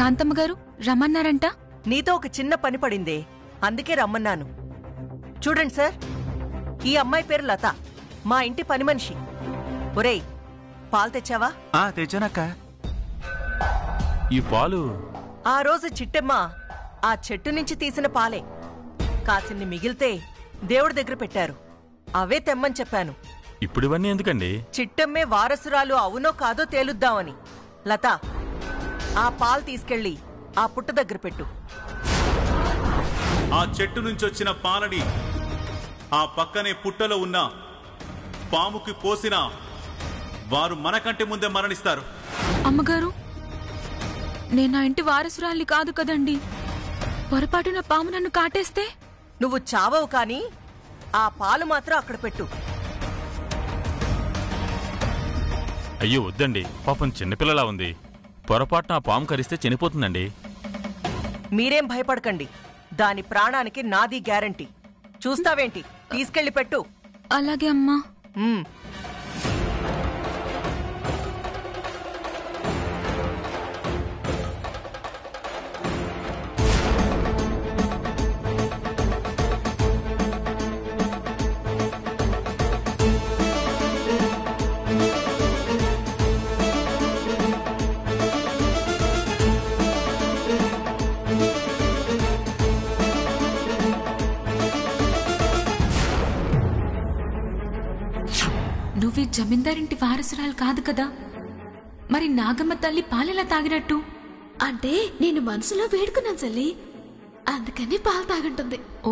కాంతమ్మ గారు రమ్మన్నారంట? నీతో ఒక చిన్న పని పడిందే. అందుకే రమ్మన్నాను. చూడండి సార్ ఈ అమ్మాయి పేరు లత. మా ఇంటి పని మనిషి. ఒరేయ్ పాలు తెచ్చావా? ఆ తెచ్చానక్క. ఈ పాలు? ఆ రోజు చిట్టెమ్మ ఆ చెట్టు నుంచి తీసిన పాలే. కాసిన్ని మిగిలితే దేవుడి దగ్గర పెట్టారు. అవే తెమ్మని చెప్పాను. ఇప్పుడు ఇవన్నీ ఎందుకండి? చిట్టమ్మే వారసురాలు అవునో కాదో తేలుద్దామని. లత ఆ పాలు తీసుకెళ్ళి ఆ పుట్ట దగ్గర పెట్టు. ఆ చెట్టు నుంచి వచ్చిన పాలని ఆ పక్కనే పుట్టలో ఉన్న పాముకి పోసిన వారు మనకంటే ముందే మరణిస్తారు. అమ్మగారు నేను ఆ ఇంటి వారసురాలి కాదు కదండి. పొరపాటున పాము నన్ను కాటేస్తే? నువ్వు చావవు కాని ఆ పాలు మాత్రం అక్కడ పెట్టు. అయ్యో వద్దండి. పాపం చిన్నపిల్లలా ఉంది. పొరపాటున ఆ పాము కరిస్తే చనిపోతుందండి. మీరేం భయపడకండి. దాని ప్రాణానికి నాది గ్యారంటీ. చూస్తావేంటి? తీసుకెళ్ళి పెట్టు. అలాగే అమ్మా. జమీందారింటి వారసురాలు కాదు కదా? మరి నాగమ్మ తల్లి పాలెలా తాగినట్టు? అంటే నేను మనసులో వేడుకున్నాను చెల్లి. అందుకని పాలు తాగుంటుంది. ఓ.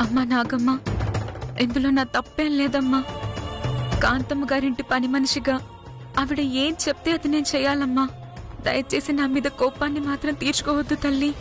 అమ్మా నాగమ్మ ఇందులో నా తప్పేం లేదమ్మా. కాంతమ్మ గారింటి పని మనిషిగా ఆవిడ ఏం చెప్తే అది నేను చేయాలమ్మా. దయచేసి నా మీద కోపాన్ని మాత్రం తీర్చుకోవద్దు తల్లి.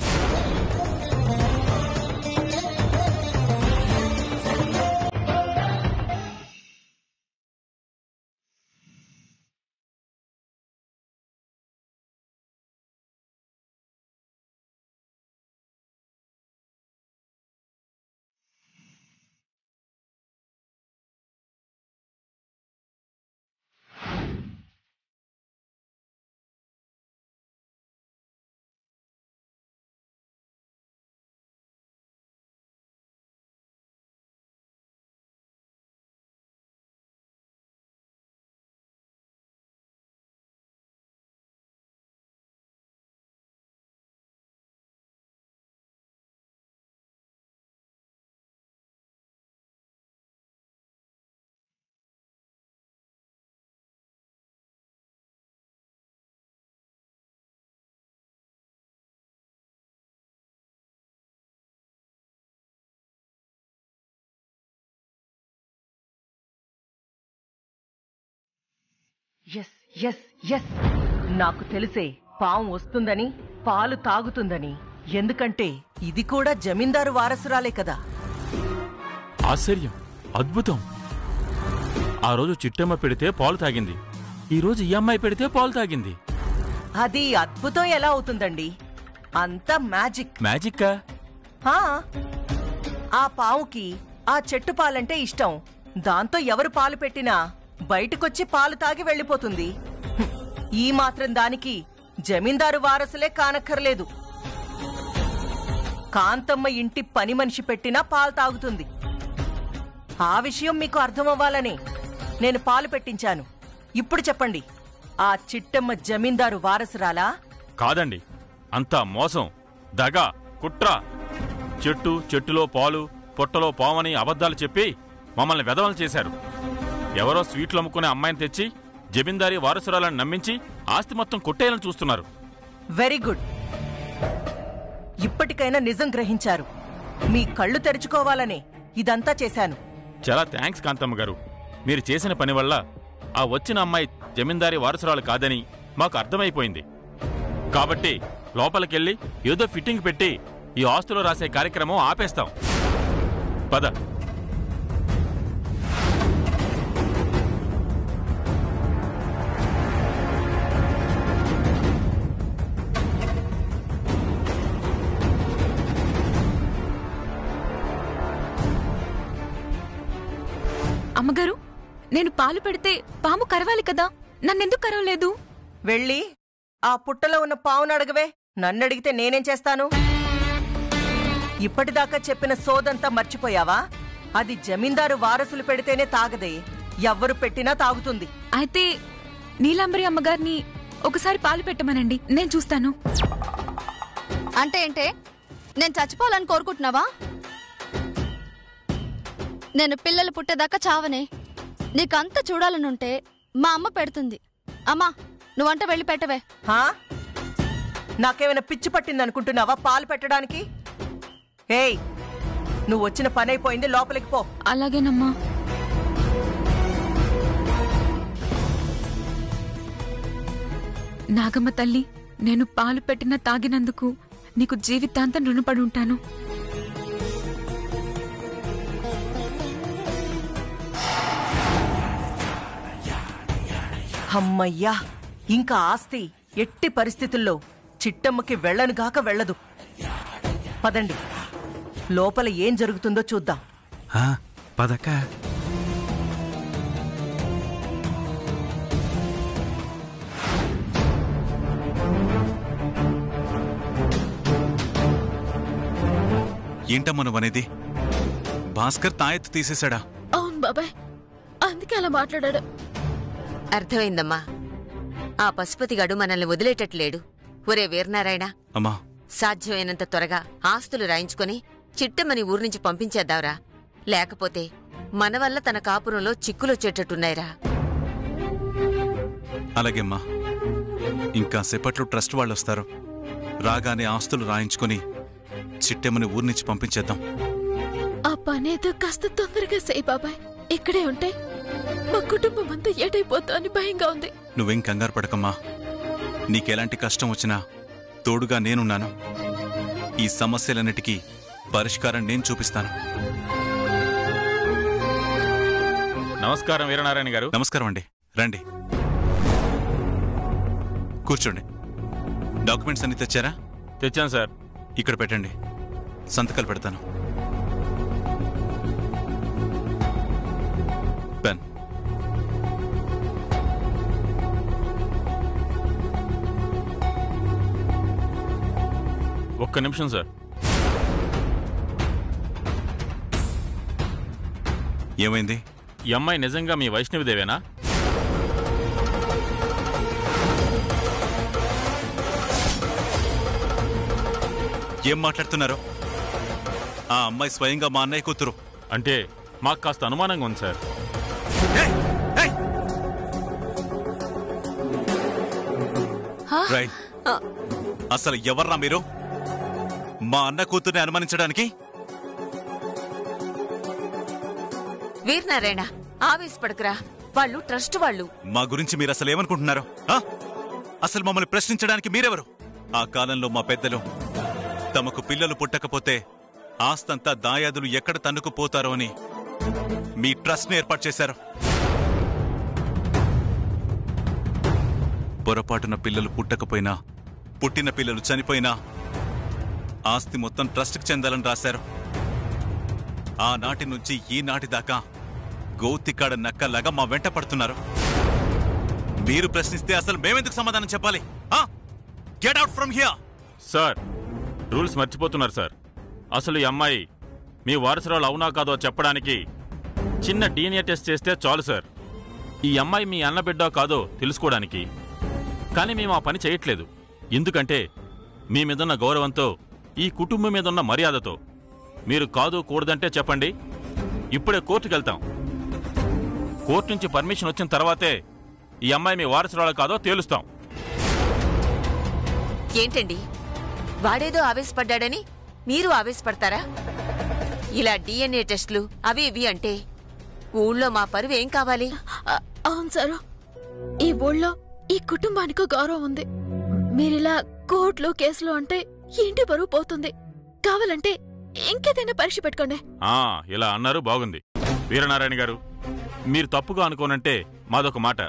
ఎస్ ఎస్ ఎస్ నాకు తెలిసే పాము వస్తుందని పాలు తాగుతుందని. ఎందుకంటే ఇది కూడా జమీందారు వారసురాలే కదా. ఆశ్చర్యం. అద్భుతం. ఆ రోజు చిట్టమ్మ పెడితే పాలు తాగింది. ఈ రోజు ఈ అమ్మాయి పెడితే పాలు తాగింది. అది అద్భుతం ఎలా అవుతుందండి? అంతా మ్యాజిక్. మ్యాజిక్కా? హా ఆ పావుకి ఆ చెట్టు పాలంటే ఇష్టం. దాంతో ఎవరు పాలు పెట్టినా బయటకొచ్చి పాలు తాగి వెళ్ళిపోతుంది. ఈ మాత్రం దానికి జమీందారు వారసులే కానక్కర్లేదు. కాంతమ్మ ఇంటి పని మనిషి పెట్టినా పాలు తాగుతుంది. ఆ విషయం మీకు అర్థమవ్వాలని నేను పాలు పెట్టించాను. ఇప్పుడు చెప్పండి ఆ చిట్టమ్మ జమీందారు వారసురాలా? కాదండి అంతా మోసం దగ కుట్ర. చెట్టు చెట్టులో పాలు పొట్టలో పావని అబద్ధాలు చెప్పి మమ్మల్ని వెదవలు చేశారు. ఎవరో స్వీట్లు అమ్ముకునే అమ్మాయిని తెచ్చి జమీందారీ వారసురాలను నమ్మించి ఆస్తి మొత్తం కొట్టేయాలని చూస్తున్నారు. Very good. ఇప్పటికైనా నిజం గ్రహించారు. మీ కళ్ళు తెరుచుకోవాలనే ఇదంతా చేశాను. చాలా థ్యాంక్స్ కాంతమ్మ గారు. మీరు చేసిన పని వల్ల ఆ వచ్చిన అమ్మాయి జమీందారీ వారసురాలు కాదని మాకు అర్థమైపోయింది. కాబట్టి లోపలికెళ్ళి ఏదో ఫిట్టింగ్ పెట్టి ఈ ఆస్తులో రాసే కార్యక్రమం ఆపేస్తాం. పద. అమ్మగారు నేను పాలు పెడితే పాము కరవాలి కదా? నన్నెందుకు కరవలేదు? వెళ్ళి ఆ పుట్టలో ఉన్న పావును అడగవే. నన్నడిగితే నేనేం చేస్తాను? ఇప్పటిదాకా చెప్పిన సోదంతా మర్చిపోయావా? అది జమీందారు వారసులు పెడితేనే తాగదే. ఎవ్వరు పెట్టినా తాగుతుంది. అయితే నీలాంబరి అమ్మగారిని ఒకసారి పాలు పెట్టమనండి. నేను చూస్తాను. అంటే ఏంటే? నేను చచ్చిపోవాలని కోరుకుంటున్నావా? నేను పిల్లలు పుట్టేదాకా చావనే. నీకంత చూడాలనుంటే మా అమ్మ పెడుతుంది. అమ్మా నువ్వంట వెళ్ళి పెట్టవే. హా? నాకేమైనా పిచ్చి పట్టిందనుకుంటున్నావా పాలు పెట్టడానికి? ఏయ్ నువ్వు వచ్చిన పని అయిపోయింది లోపలికి పో. అలాగేనమ్మా. నాగమ్మ తల్లి నేను పాలు పెట్టిన తాగినందుకు నీకు జీవితాంతం రుణపడి ఉంటాను. అమ్మయ్యా ఇంకా ఆస్తి ఎట్టి పరిస్థితుల్లో చిట్టమ్మకి వెళ్ళనుగాక వెళ్ళదు. పదండి లోపల ఏం జరుగుతుందో చూద్దాం. ఆ, పదక్క. ఏంటమ్మా నువ్వనేది? భాస్కర్ తాయెత్తు తీసేశాడా? అవును బాబాయ్ అందుకే అలా మాట్లాడాడు. అర్థమైందమ్మా. ఆ పశుపతిగాడు మనల్ని వదిలేటట్లేడు. ఒరే వీరనారాయణ అమ్మా. సాధ్యమైనంత త్వరగా ఆస్తులు రాయించుకొని చిట్టమ్మని ఊరి నుంచి పంపించేద్దాంరా. లేకపోతే మన వల్ల తన కాపురంలో చిక్కులొచ్చేటట్టున్నాయిరా. అలాగేమ్మా. ఇంకా సేపట్లో ట్రస్ట్ వాళ్ళు వస్తారు రాగానే ఆస్తులు రాయించుకొని చిట్టెమ్మని ఊరి నుంచి పంపించేద్దాం. ఆ పని ఏదో కాస్త తొందరగా చేయి బాబాయ్. ఇక్కడే ఉంటే మా కుటుంబం అంతా ఏటైపోతా అని భయంగా ఉంది. నువ్వేం కంగారు పడకమ్మా. నీకెలాంటి కష్టం వచ్చినా తోడుగా నేనున్నాను. ఈ సమస్యలన్నిటికీ పరిష్కారం నేను చూపిస్తాను. నమస్కారం వీరనారాయణ గారు. నమస్కారం అండి. రండి. కూర్చోండి. డాక్యుమెంట్స్ అన్ని తెచ్చారా? తెచ్చాను సార్. ఇక్కడ పెట్టండి. సంతకాలు పెడతాను. ఒక్క నిమిషం సార్. ఏమైంది? ఈ అమ్మాయి నిజంగా మీ వైష్ణవిదేవేనా? ఏం మాట్లాడుతున్నారు? ఆ అమ్మాయి స్వయంగా మా అన్నయ్య కూతురు. అంటే మాకు కాస్త అనుమానంగా ఉంది సార్. అసలు ఎవర్రా మీరు? మా అన్న కూతుర్ని అనుమానించడానికి? వీరనారాయణ ఆవేశపడకురా. వాళ్ళు ట్రస్ట్ వాళ్ళు. మా గురించి మీరు అసలు ఏమనుకుంటున్నారు ఆ? అసలు మమ్మల్ని ప్రశ్నించడానికి మీరెవరు? ఆ కాలంలో మా పెద్దలు తమకు పిల్లలు పుట్టకపోతే ఆస్తంతా దాయాదులు ఎక్కడ తన్నుకుపోతారో అని మీ ట్రస్ట్ని ఏర్పాటు చేశారు. పొరపాటున పిల్లలు పుట్టకపోయినా పుట్టిన పిల్లలు చనిపోయినా ఆస్తి మొత్తం ట్రస్ట్కి చెందాలని రాశారు. ఆనాటి నుంచి ఈనాటి దాకా గోతికాడ నక్కలాగా మా వెంట పడుతున్నారు. మీరు ప్రశ్నిస్తే అసలు మేమెందుకు సమాధానం చెప్పాలి? Get out from here sir rules మర్చిపోతున్నారు సార్. అసలు ఈ అమ్మాయి మీ వారసురాలు అవునా కాదో చెప్పడానికి చిన్న డీఎన్ఏ టెస్ట్ చేస్తే చాలు సార్. ఈ అమ్మాయి మీ అన్నబిడ్డ కాదో తెలుసుకోవడానికి. కానీ మేము ఆ పని చేయట్లేదు. ఎందుకంటే మీ మీదున్న గౌరవంతో ఈ కుటుంబం మీదున్న మర్యాదతో. మీరు కాదు కూడదంటే చెప్పండి. ఇప్పుడే కోర్టుకు వెళ్తాం కోర్టు నుంచి పర్మిషన్ వచ్చిన తర్వాతే ఈ అమ్మాయి మీ వారసురాలు కాదో తేలుస్తాం. ఏంటండి? వాడేదో ఆవేశపడ్డాడని మీరు ఆవేశపడతారా? ఇలా డిఎన్ఏ టెస్టులు అవి ఇవి అంటే ఊళ్ళో మా పరువు ఏం కావాలి? అవును సారు. ఈ ఊళ్ళో ఈ కుటుంబానికి గౌరవం ఉంది. మీరిలా కోర్టులు కేసులు అంటే ఇంటి బరువు పోతుంది? కావాలంటే ఇంకేదైనా పరీక్ష పెట్టుకోండి. ఆ ఇలా అన్నారు బాగుంది. వీరనారాయణ గారు మీరు తప్పుగా అనుకోనంటే మాదొక మాట.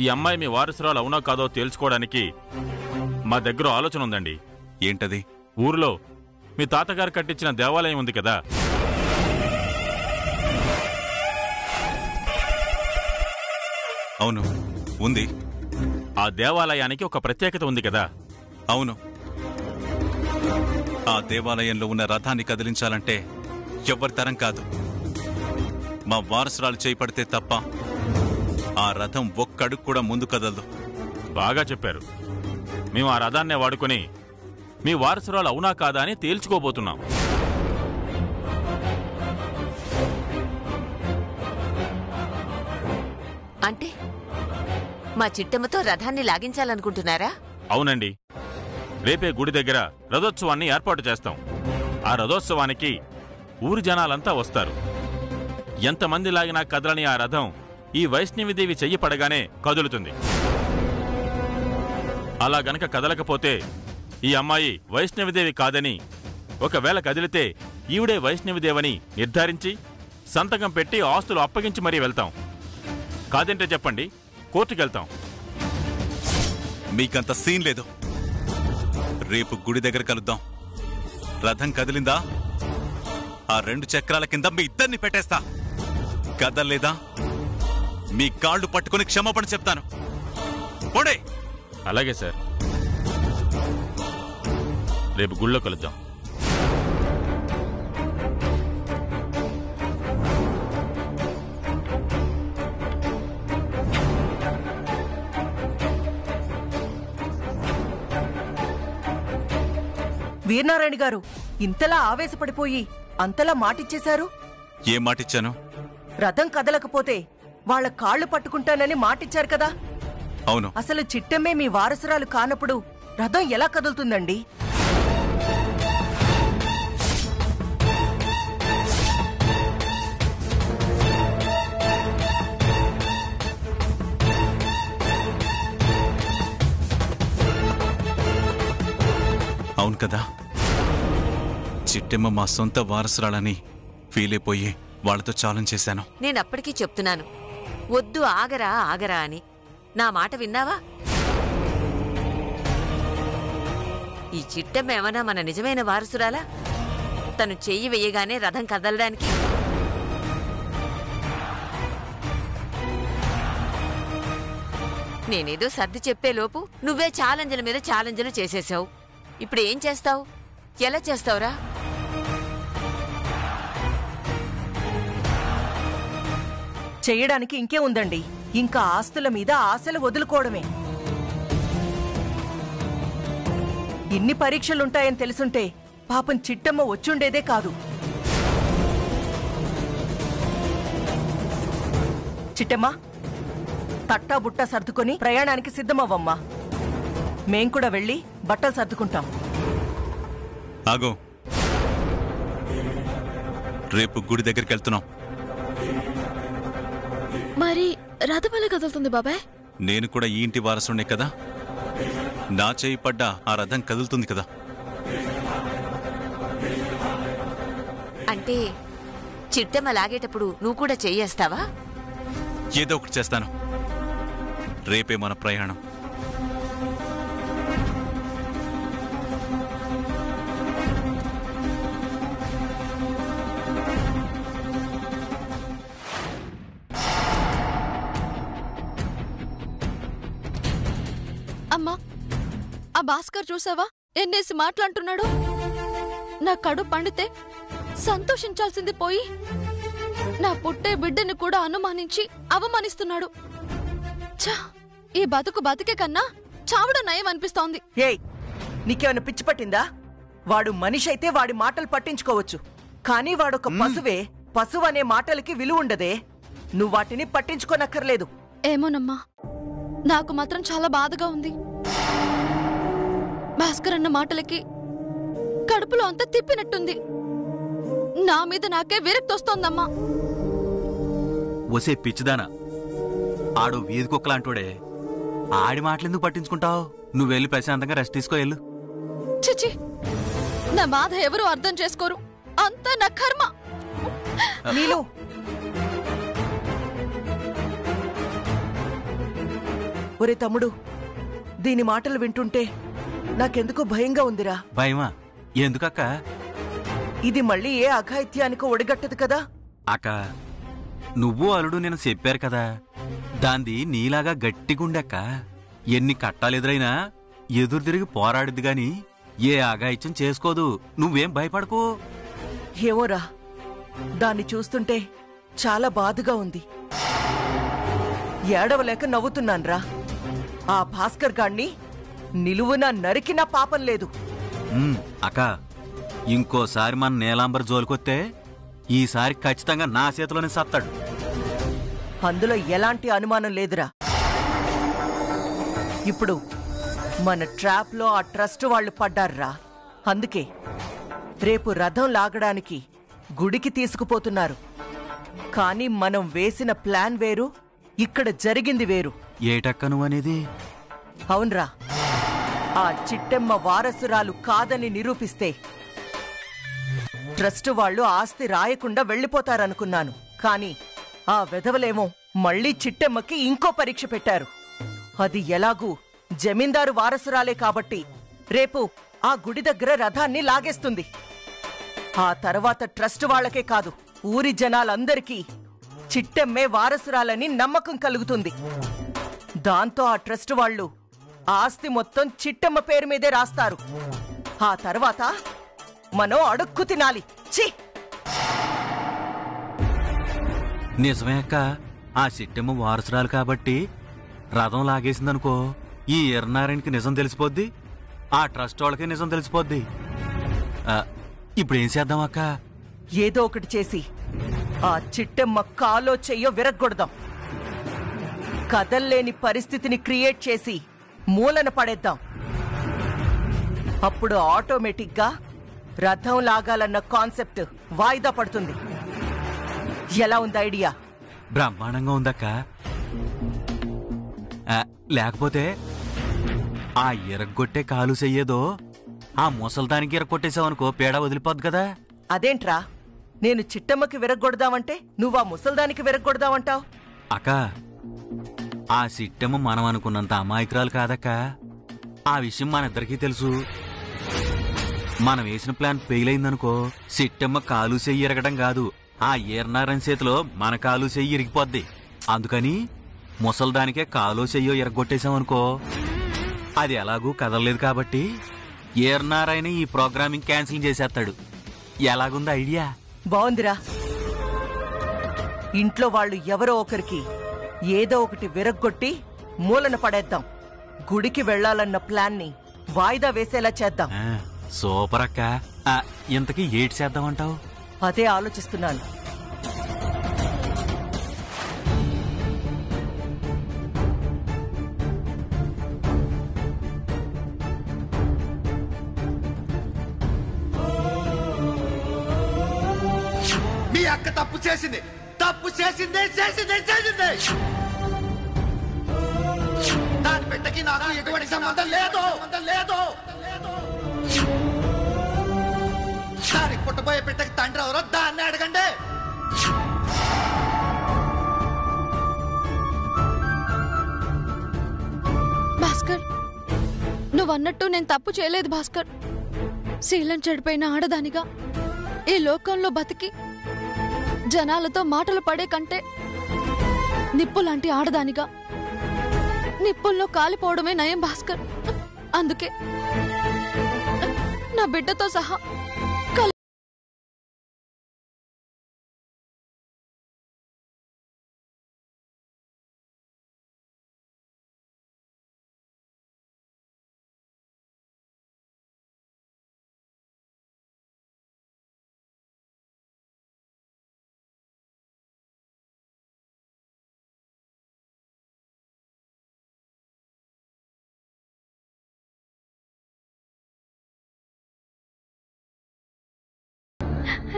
ఈ అమ్మాయి మీ వారసురాలు అవునా కాదో తేల్చుకోవడానికి మా దగ్గర ఆలోచన ఉందండి. ఏంటది? ఊరిలో మీ తాతగారు కట్టించిన దేవాలయం ఉంది కదా. అవును ఉంది. ఆ దేవాలయానికి ఒక ప్రత్యేకత ఉంది కదా. అవును. ఆ దేవాలయంలో ఉన్న రథాన్ని కదిలించాలంటే ఎవ్వరి తరం కాదు. మా వారసురాలు చేపడితే తప్ప ఆ రథం ఒక్కడుగు కూడా ముందు కదలదు. బాగా చెప్పారు. మేము ఆ రథాన్నే వాడుకొని మీ వారసురాలు అవునా కాదా అని తేల్చుకోబోతున్నాం. అంటే మా చిట్టమ్మతో రథాన్ని లాగించాలనుకుంటున్నారా? అవునండి. రేపే గుడి దగ్గర రథోత్సవాన్ని ఏర్పాటు చేస్తాం. ఆ రథోత్సవానికి ఊరి జనాలంతా వస్తారు. ఎంతమంది లాగినా కదలని ఆ రథం ఈ వైష్ణవిదేవి చెయ్యి పడగానే కదులుతుంది. అలా గనక కదలకపోతే ఈ అమ్మాయి వైష్ణవిదేవి కాదని ఒకవేళ కదిలితే ఈవిడే వైష్ణవిదేవని నిర్ధారించి సంతకం పెట్టి ఆస్తులు అప్పగించి మరీ వెళ్తాం. కాదంటే చెప్పండి కోర్టుకెళ్తాం. మీకంత సీన్ లేదు. రేపు గుడి దగ్గర కలుద్దాం. రథం కదిలిందా? ఆ రెండు చక్రాల కింద మీ ఇద్దరిని పెట్టేస్తా. కదల్లేదా? మీ కాళ్ళు పట్టుకుని క్షమాపణ చెప్తాను. పోడే. అలాగే సార్. రేపు గుళ్ళో కలుద్దాం. వీరనారాయణ గారు ఇంతలా ఆవేశపడిపోయి అంతలా మాటిచ్చేశారు? ఏం మాటిచ్చాను? రథం కదలకపోతే వాళ్ళ కాళ్ళు పట్టుకుంటానని మాటిచ్చారు కదా? అవును. అసలు చిట్టమ్మే మీ వారసురాలు కానప్పుడు రథం ఎలా కదులుతుందండి? చెప్పాను కదా? చిట్టెమ్మ మా సొంత వారసురాలని ఫీల్ అయిపోయి వాళ్ళతో ఛాలెంజ్ చేశాను. నేను అప్పటికీ చెప్తున్నాను. వద్దు ఆగరా ఆగరా అని. నా మాట విన్నావా? ఈ చిట్టమ్మ ఏమైనా మన నిజమైన వారసురాలా? తను చెయ్యి వెయ్యగానే రథం కదలడానికి? నేనేదో సర్ది చెప్పే లోపు నువ్వే ఛాలెంజ్ల మీద ఛాలెంజ్లు చేసేసావు. ఇప్పుడు ఏం చేస్తావు? ఎలా చేస్తావురా? చెయ్యడానికి ఇంకే ఉందండి. ఇంకా ఆస్తుల మీద ఆశలు వదులుకోవడమే. ఇన్ని పరీక్షలుంటాయని తెలుసుంటే పాపం చిట్టమ్మ వచ్చుండేదే కాదు. చిట్టమ్మ తట్టా బుట్టా సర్దుకొని ప్రయాణానికి సిద్ధమవ్వమ్మా. మేం కూడా వెళ్ళి బట్టలు సర్దుకుంటాం. ఆగో. రేపు గుడి దగ్గరికి వెళ్తున్నాం. మరి రథం ఎలా కదులుతుంది బాబాయ్? నేను కూడా ఈ ఇంటి వారసునే కదా? నా చేయి పడ్డా ఆ రథం కదులుతుంది కదా? అంటే చిట్టమ్మ లాగేటప్పుడు నువ్వు కూడా చెయ్యేస్తావా ఏదో ఒకటి చేస్తాను. రేపే మన ప్రయాణం. భాస్కర్ చూసావా? ఎన్నేసి మాటలంటున్నాడు? నా కడు పండితే సంతోషించాల్సింది పోయి నా పుట్టే బిడ్డని కూడా అనుమానించి అవమానిస్తున్నాడు. ఛా ఈ బతుకు బతికే కన్నా చావడం నయం అనిపిస్తోంది. ఏయ్ నీకేమైనా పిచ్చి పట్టిందా? వాడు మనిషి అయితే వాడి మాటలు పట్టించుకోవచ్చు. కానీ వాడొక పశువే పశువు అనే మాటలకి విలువ ఉండదే. నువ్వు వాటిని పట్టించుకోనక్కర్లేదు. ఏమోనమ్మా నాకు మాత్రం చాలా బాధగా ఉంది. భాస్కర్ అన్న మాటలకి కడుపులో అంతా తిప్పినట్టుంది. నా మీద నాకే విరక్తి వస్తోందమ్మా. ఒసే పిచ్చిదానా. ఆడు వీధి కుక్కలాంటోడే ఆడి మాటలెందుకు పట్టించుకుంటావు? నువ్వు వెళ్ళి ప్రశాంతంగా రెస్ట్ తీసుకో వెళ్ళు. చిచి నా బాధ ఎవరు అర్థం చేసుకోరు. అంతా నా కర్మ. నీలు. ఒరే తమ్ముడు దీని మాటలు వింటుంటే నాకెందుకో భయంగా ఉందిరా. భయమా? ఎందుకక్క? ఇది మళ్ళీ ఏ అఘాయిత్యానికో ఒడిగట్టదు కదా? అక్క నువ్వు అల్లుడు నేను చెప్పారు కదా. దాంది నీలాగా గట్టిగుండెక్క. ఎన్ని కట్టాలెదురైనా ఎదురు తిరిగి పోరాడిద్ది గాని ఏ ఆగాయిత్యం చేసుకోదు. నువ్వేం భయపడకు. ఏమోరా దాన్ని చూస్తుంటే చాలా బాధగా ఉంది. ఏడవలేక నవ్వుతున్నాన్రా. ఆ భాస్కర్ గాణ్ణి నిలువున నరికినా పాపం లేదు. అక్క ఇంకోసారి మన నీలాంబర్ జోలికొస్తే ఈసారి ఖచ్చితంగా నా చేతిలోనే సత్తాడు. అందులో ఎలాంటి అనుమానం లేదురా. ఇప్పుడు మన ట్రాప్లో ఆ ట్రస్ట్ వాళ్ళు పడ్డారురా. అందుకే రేపు రథం లాగడానికి గుడికి తీసుకుపోతున్నారు. కానీ మనం వేసిన ప్లాన్ వేరు ఇక్కడ జరిగింది వేరు. ఏటక్క నువ్వనేది? అవునరా. ఆ చిట్టెమ్మ వారసురాలు కాదని నిరూపిస్తే. ట్రస్ట్ వాళ్ళు ఆస్తి రాయకుండా వెళ్ళిపోతారనుకున్నాను. కానీ ఆ వెధవలేమో మళ్ళీ చిట్టెమ్మకి ఇంకో పరీక్ష పెట్టారు. అది ఎలాగూ జమీందారు వారసురాలే కాబట్టి రేపు ఆ గుడి దగ్గర రథాన్ని లాగేస్తుంది. ఆ తర్వాత ట్రస్ట్ వాళ్ళకే కాదు ఊరి జనాలందరికీ చిట్టెమ్మే వారసురాలని నమ్మకం కలుగుతుంది. దాంతో ఆ ట్రస్ట్ వాళ్ళు ఆస్తి మొత్తం చిట్టమ్మ పేరు మీదే రాస్తారు. ఆ తర్వాత మనం అడుక్కు తినాలి. ఛీ! నిజమే అక్క. ఆ సిట్టెమ్మ వారసురాలు కాబట్టి రథం లాగేసిందనుకో ఈ ఎర్నారాయణకి నిజం తెలిసిపోద్ది ఆ ట్రస్ట్ వాళ్ళకి నిజం తెలిసిపోద్ది. ఇప్పుడు ఏం చేద్దాం అక్క? ఏదో ఒకటి చేసి ఆ చిట్టెమ్మ కాలో చెయ్యో విరగ్గొడదాం. కదల్లేని పరిస్థితిని క్రియేట్ చేసి మూలన పడేద్దాం. అప్పుడు ఆటోమేటిక్గా రథం లాగాలన్న కాన్సెప్ట్ వాయిదా పడుతుంది. ఎలా ఉంది ఐడియా? బ్రహ్మాండంగా ఉందక్క. ఆ, లేకపోతే ఆ ఎరగొట్టే కాలు చెయ్యేదో ఆ ముసల్దానికి ఎరగొట్టేసావనుకో పేడ వదిలిపోద్ది కదా. అదేంట్రా? నేను చిట్టమ్మకి విరగ్గొడదామంటే నువ్వు ఆ ముసల్దానికి విరగ్గొడదామంటావు? అక్క ఆ సిట్టెమ్మ మనం అనుకున్నంత అమాయకురాలు కాదక్క. ఆ విషయం మనిద్దరికీ తెలుసు. మనం వేసిన ప్లాన్ ఫెయిల్ అయిందనుకో సిట్టెమ్మ కాలు చెయ్యి ఎరగడం కాదు. ఆ ఏర్నారాయణ చేతిలో మన కాలు చెయ్యి ఇరిగిపోద్ది. అందుకని ముసల్దానికే కాలో చెయ్యో ఎరగొట్టేశామనుకో అది ఎలాగూ కదలలేదు కాబట్టి ఏర్నారాయణ ఈ ప్రోగ్రామింగ్ క్యాన్సిల్ చేసేస్తాడు. ఎలాగుంది ఐడియా? బాగుందిరా ఇంట్లో వాళ్ళు ఎవరో ఒకరికి ఏదో ఒకటి విరగ్గొట్టి మూలన పడేద్దాం. గుడికి వెళ్ళాలన్న ప్లాన్ని వాయిదా వేసేలా చేద్దాం. ఆ, సూపర్ అక్క. ఆ, ఇంతకీ ఏటి చేద్దామంటావు? అదే ఆలోచిస్తున్నాను. మీ అక్క తప్పు చేసింది. చేసిందే చేసిందే చేసింది. దాని బిడ్డకి నాకు ఎటువంటి సంబంధం లేదు లేదు. దానికి పుట్టబోయే బిడ్డకి తండ్రి ఎవరో దాన్ని అడగండి. భాస్కర్ నువ్వన్నట్టు నేను తప్పు చేయలేదు భాస్కర్. శీలం చెడిపోయిన ఆడదానిగా ఈ లోకంలో బతికి జనాలతో మాటలు పడే కంటే నిప్పు లాంటి ఆడదానిగా నిప్పుల్లో కాలిపోవడమే నయం భాస్కర్. అందుకే నా బిడ్డతో సహా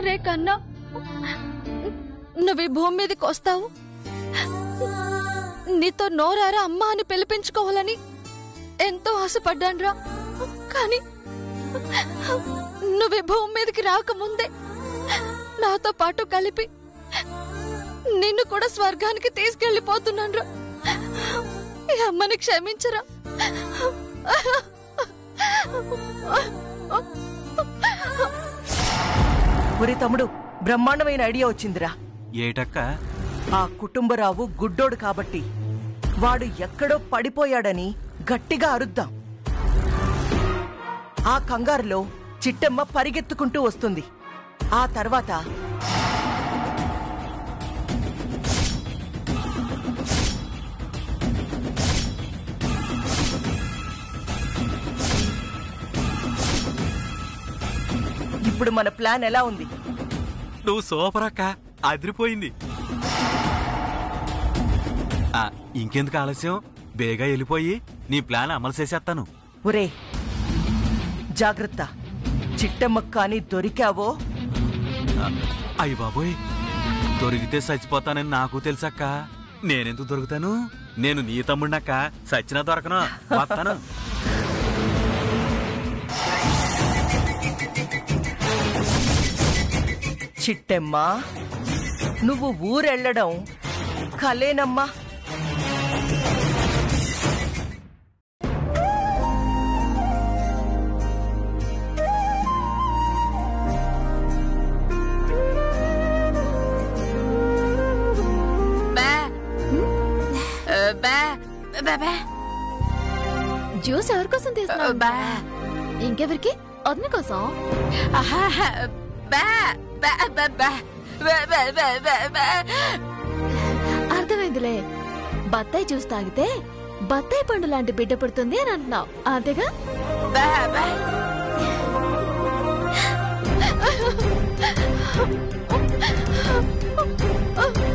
రే కన్నా నువ్వు ఈ భూమి మీదకి వస్తావు? నీతో నోరారా అమ్మ అని పిలిపించుకోవాలని ఎంతో ఆశపడ్డాన్రా. కానీ నువ్వు ఈ భూమి మీదకి రాకముందే నాతో పాటు కలిపి నిన్ను కూడా స్వర్గానికి తీసుకెళ్ళిపోతున్నాన్రా ఈ అమ్మని క్షమించరా. ఒరే తమ్ముడు బ్రహ్మాండమైన ఐడియా వచ్చిందిరా. ఏటక్క? ఆ కుటుంబరావు గుడ్డోడు కాబట్టి వాడు ఎక్కడో పడిపోయాడని గట్టిగా అరుద్దాం. ఆ కంగారులో చిట్టమ్మ పరిగెత్తుకుంటూ వస్తుంది. ఆ తర్వాత ఇప్పుడు మన ప్లాన్ ఎలా ఉంది? నువ్వు సూపర్ అక్క. అదిరిపోయింది. ఆ, ఇంకెందుకు ఆలస్యం? బేగా వెళ్ళిపోయి నీ ప్లాన్ అమలు చేసేస్తాను ఒరే జాగ్రత్త. చిట్టమ్మ కానీ దొరికావో? అయ్య బాబోయ్. దొరికితే చచ్చిపోతానని నాకు తెలుసక్క. నేనెందుకు దొరుకుతాను? నేను నీ తమ్ముడినక్క. చచ్చినా దొరకను. వస్తాను. చిట్టెమ్మా నువ్వు ఊరెళ్ళడం కలేనమ్మా జ్యూస్ ఎవరి కోసం తీసుకున్నావు ఇంకెవరికి అదన కోసం బా అర్థమైందిలే. బత్తాయి జ్యూస్ తాగితే బత్తాయి పండు లాంటి బిడ్డ పుడుతుంది అని అంటున్నావు. అంతేగా? Oh